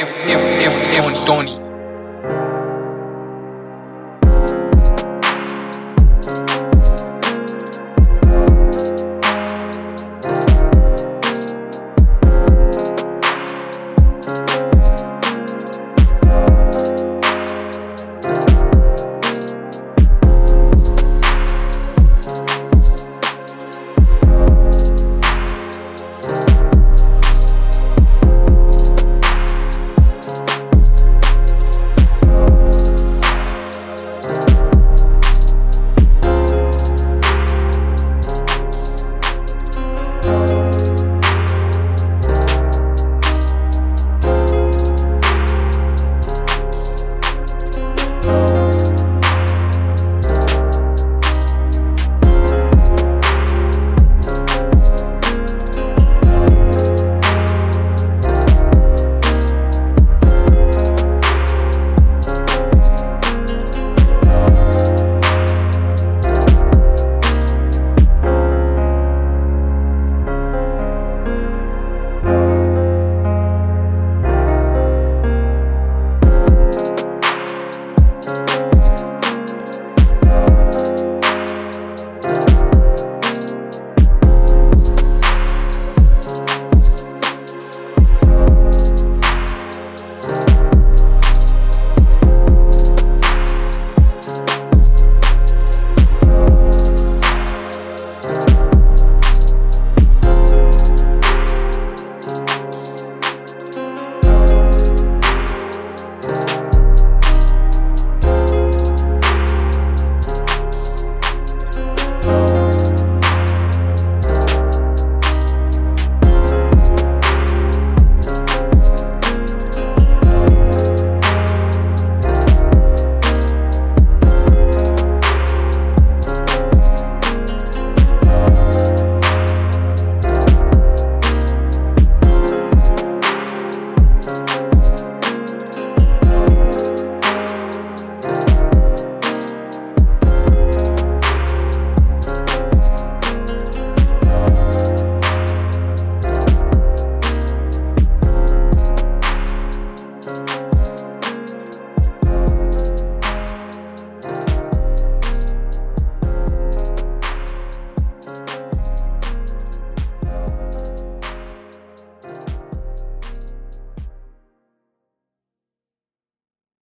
if, if Música